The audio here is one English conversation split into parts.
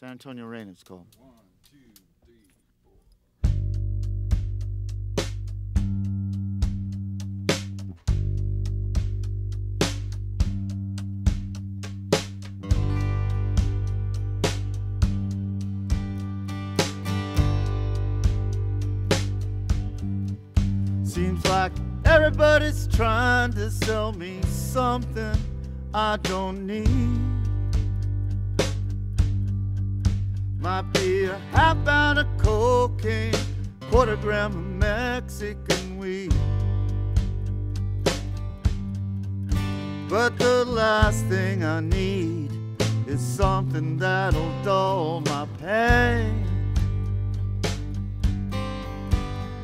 San Antonio Rain, it's called. One, two, three, four. Seems like everybody's trying to sell me something I don't need. Might be a half pound of cocaine, quarter gram of Mexican weed. But the last thing I need is something that'll dull my pain.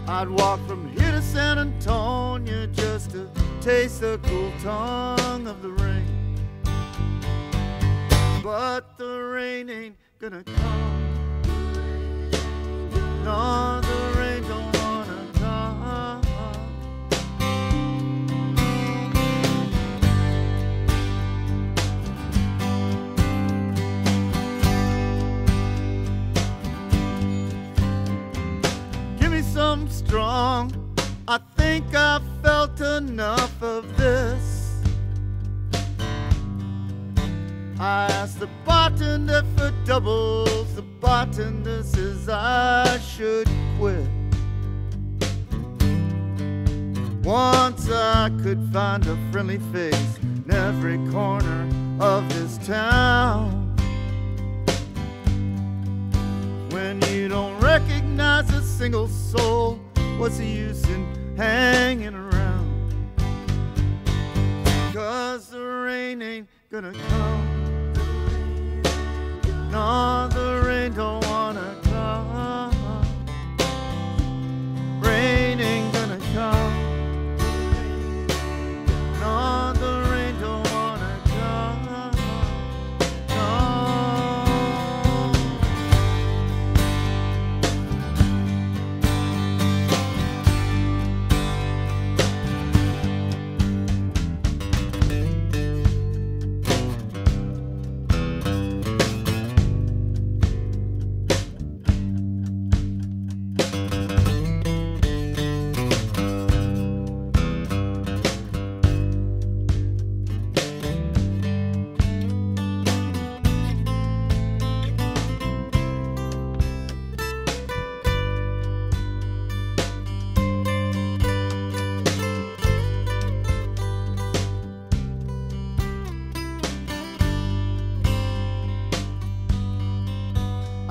I'd walk from here to San Antonio just to taste the cool tongue of the rain. But the rain ain't gonna come. No, the rain don't wanna come. Give me some strong. I think I've felt enough of this. I asked the bartender for doubles. The bartender says I should quit. Once I could find a friendly face in every corner of this town. When you don't recognize a single soul, what's the use in hanging around? Cause the rain ain't gonna come.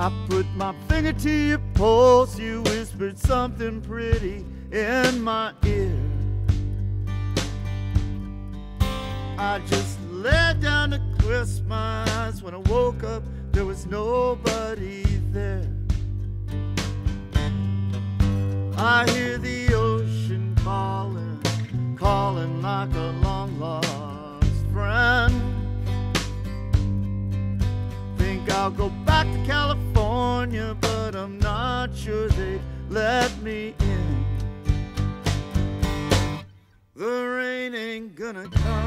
I put my finger to your pulse, you whispered something pretty in my ear. I just laid down to close my eyes. When I woke up, there was nobody there. I hear the ocean calling, calling like a long lost friend. Think I'll go back to California, but I'm not sure they'd let me in. The rain ain't gonna come.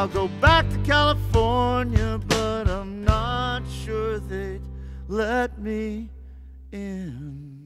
I'll go back to California, but I'm not sure they'd let me in.